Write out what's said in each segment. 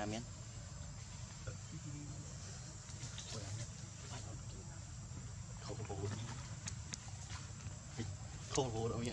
mà miếng. Không có không có đâu nhỉ.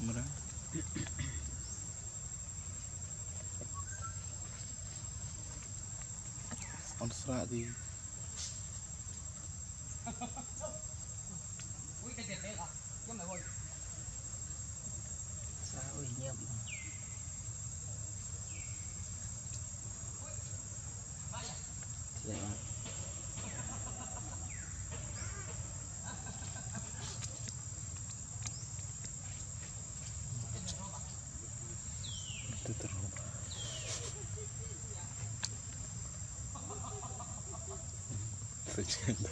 Oh, murah. On serak di Sao ơi nhậm そっちんだ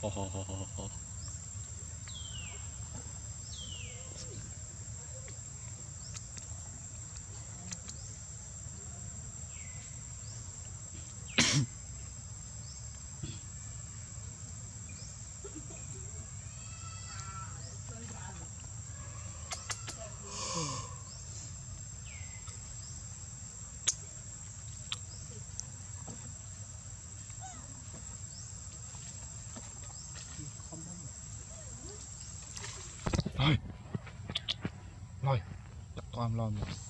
ははははは。Con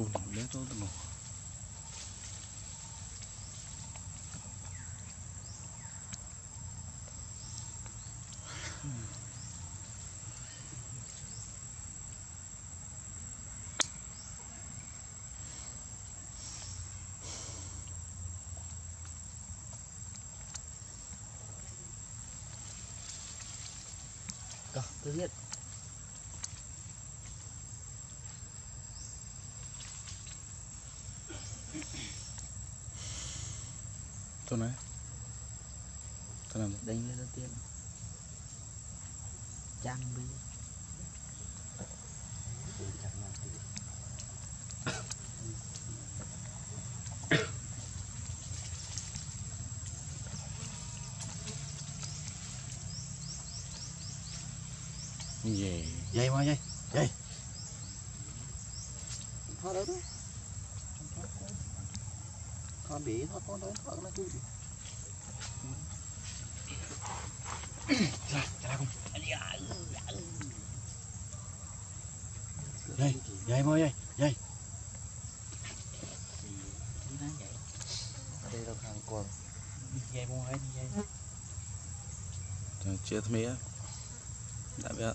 cùng bé tôi tao một có thứ nói tôi làm đánh lên tiên. Trang bi gì dây mà dây dây thôi đấy thôi thôi bị thôi thôi thôi thôi nó cứ ra ra cùng dây dây mà dây dây đây là hàng quần. Dây mua hết dây thấm á đã bé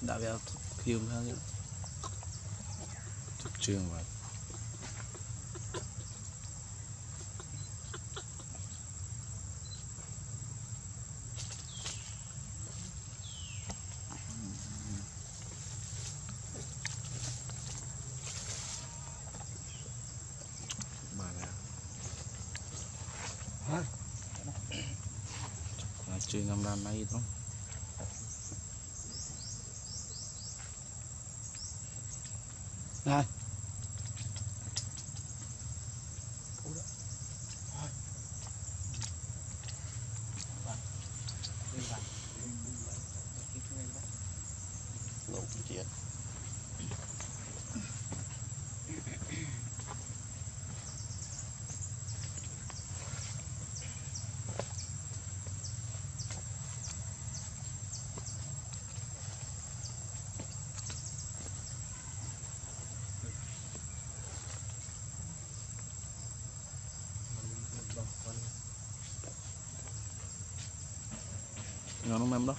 đã khiêu ha chứ. Chụp trường vào bà là là chơi ngâm đàn này ngon không em đó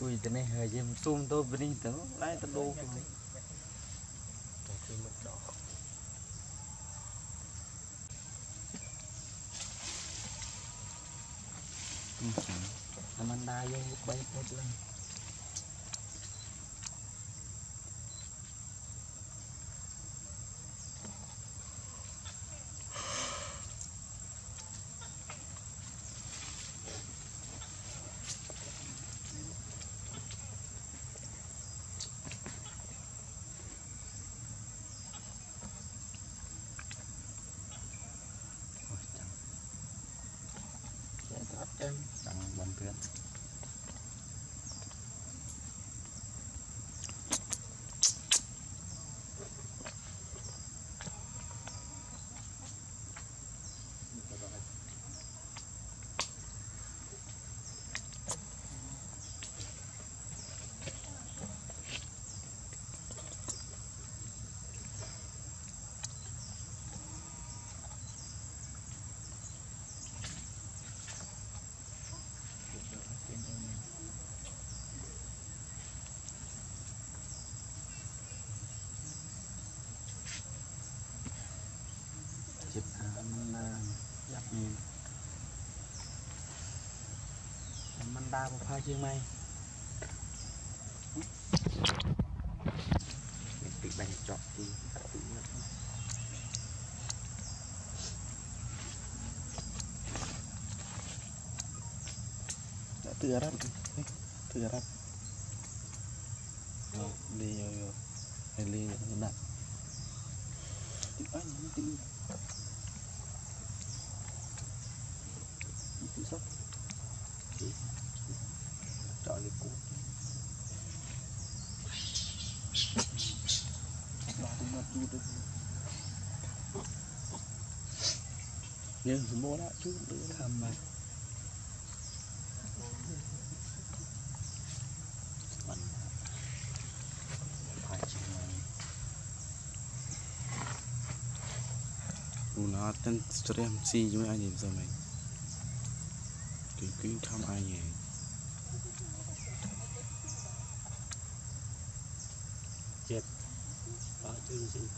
ui cái này hơi dìm zoom tôi bên đây tớ lại tớ đô Amanda vô bay một lần Ôi, chẳng Chạy thoát chân. Chẳng bắn tuyến chụp Amanda dập nhìn Amanda một pha chiên mây mình bị bành chọn thì cắt tỉ nữa đã từ Arab từ Arab rồi đi vô vô hay đi đặt tí anh tí tí sốc tí chọn đi cũ nhưng mua đã chút nữa làm mà nó tên stream si chúng anh nhìn giờ mình kiếm kiếm thăm ai nhỉ chết. Bảo chương sinh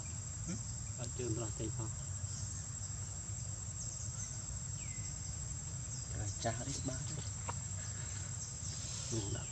bảo chương bảo tinh phong. cari haris banget nggak